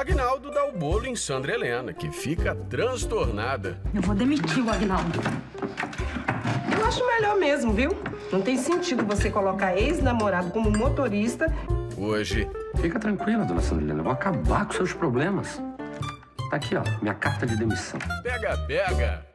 Agnaldo dá o bolo em Sandra Helena, que fica transtornada. Eu vou demitir o Agnaldo. Eu acho melhor mesmo, viu? Não tem sentido você colocar ex-namorado como motorista. Hoje, Fica tranquila, dona Sandra Helena. Eu vou acabar com seus problemas. Tá aqui, ó, minha carta de demissão. pega, pega.